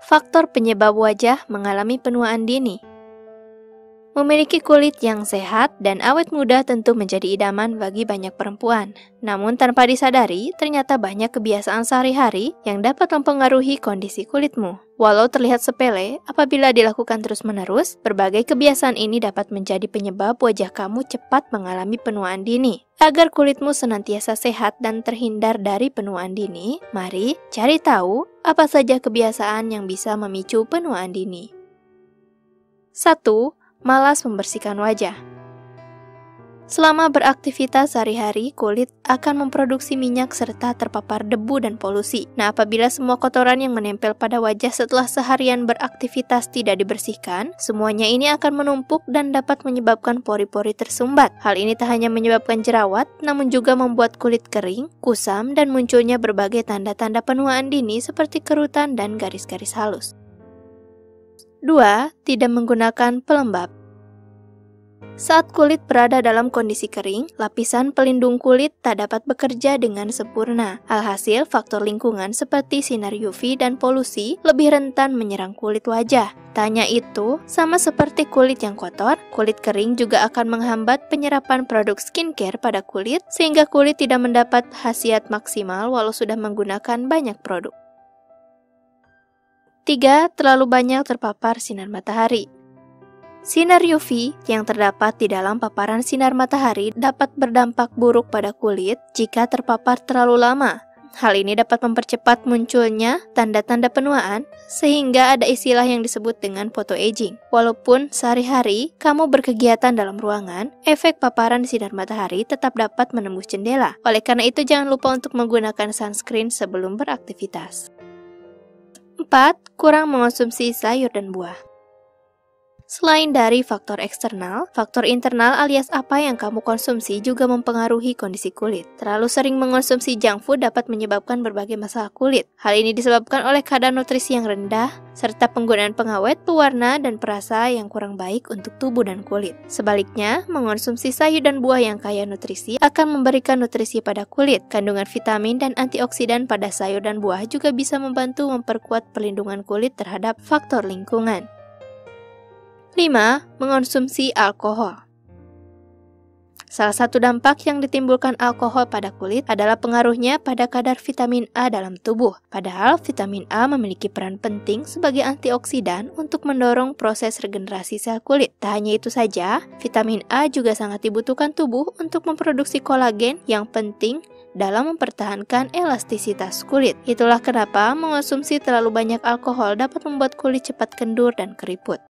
Faktor penyebab wajah mengalami penuaan dini. Memiliki kulit yang sehat dan awet muda tentu menjadi idaman bagi banyak perempuan. Namun tanpa disadari, ternyata banyak kebiasaan sehari-hari yang dapat mempengaruhi kondisi kulitmu. Walau terlihat sepele, apabila dilakukan terus-menerus, berbagai kebiasaan ini dapat menjadi penyebab wajah kamu cepat mengalami penuaan dini. Agar kulitmu senantiasa sehat dan terhindar dari penuaan dini, mari cari tahu apa saja kebiasaan yang bisa memicu penuaan dini. 1 malas membersihkan wajah. Selama beraktivitas sehari-hari, kulit akan memproduksi minyak serta terpapar debu dan polusi. Nah, apabila semua kotoran yang menempel pada wajah setelah seharian beraktivitas tidak dibersihkan, semuanya ini akan menumpuk dan dapat menyebabkan pori-pori tersumbat. Hal ini tak hanya menyebabkan jerawat, namun juga membuat kulit kering, kusam, dan munculnya berbagai tanda-tanda penuaan dini seperti kerutan dan garis-garis halus. 2. Tidak menggunakan pelembab saat kulit berada dalam kondisi kering, lapisan pelindung kulit tak dapat bekerja dengan sempurna. Alhasil, faktor lingkungan seperti sinar UV dan polusi lebih rentan menyerang kulit wajah. Tanya itu, sama seperti kulit yang kotor, kulit kering juga akan menghambat penyerapan produk skincare pada kulit sehingga kulit tidak mendapat khasiat maksimal walau sudah menggunakan banyak produk. 3. Terlalu banyak terpapar sinar matahari. Sinar UV yang terdapat di dalam paparan sinar matahari dapat berdampak buruk pada kulit jika terpapar terlalu lama. Hal ini dapat mempercepat munculnya tanda-tanda penuaan, sehingga ada istilah yang disebut dengan photoaging. Walaupun sehari-hari kamu berkegiatan dalam ruangan, efek paparan sinar matahari tetap dapat menembus jendela. Oleh karena itu, jangan lupa untuk menggunakan sunscreen sebelum beraktivitas. 4. Kurang mengonsumsi sayur dan buah. Selain dari faktor eksternal, faktor internal alias apa yang kamu konsumsi juga mempengaruhi kondisi kulit. Terlalu sering mengonsumsi junk food dapat menyebabkan berbagai masalah kulit. Hal ini disebabkan oleh kadar nutrisi yang rendah, serta penggunaan pengawet, pewarna, dan perasa yang kurang baik untuk tubuh dan kulit. Sebaliknya, mengonsumsi sayur dan buah yang kaya nutrisi akan memberikan nutrisi pada kulit. Kandungan vitamin dan antioksidan pada sayur dan buah juga bisa membantu memperkuat perlindungan kulit terhadap faktor lingkungan. 5. Mengonsumsi alkohol Salah satu dampak yang ditimbulkan alkohol pada kulit adalah pengaruhnya pada kadar vitamin A dalam tubuh. Padahal vitamin A memiliki peran penting sebagai antioksidan untuk mendorong proses regenerasi sel kulit. Tak hanya itu saja, vitamin A juga sangat dibutuhkan tubuh untuk memproduksi kolagen yang penting dalam mempertahankan elastisitas kulit. Itulah kenapa mengonsumsi terlalu banyak alkohol dapat membuat kulit cepat kendur dan keriput.